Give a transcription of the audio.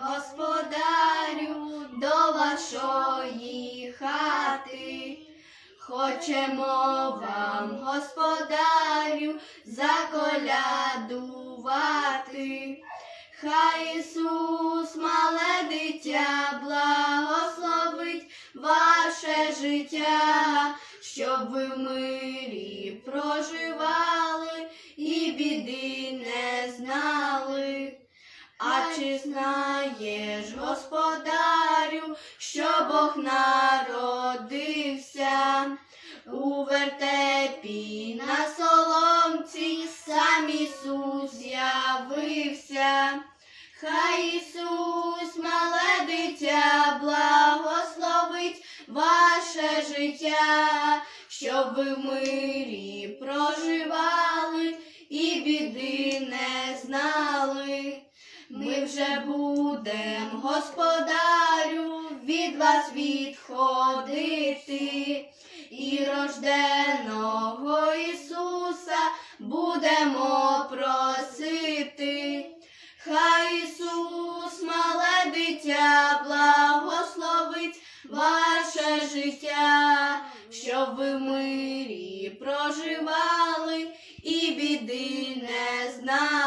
господарю, до вашої хати. Хочемо вам, господарю, заколядувати. Хай Ісус, мале дитя, благословить ваше життя, щоб ви в мирі проживали А чи знаєш, господарю, що Бог народився у вертепі на соломці, сам Ісус з'явився. Хай Ісус, мале дитя, благословить ваше життя, щоб ви в мирі проживали Ми вже будем, господарю, від вас відходити, і рожденого Ісуса будемо просити. Хай Ісус, мале дитя, благословить ваше життя, щоб ви в мирі проживали і біди не знали.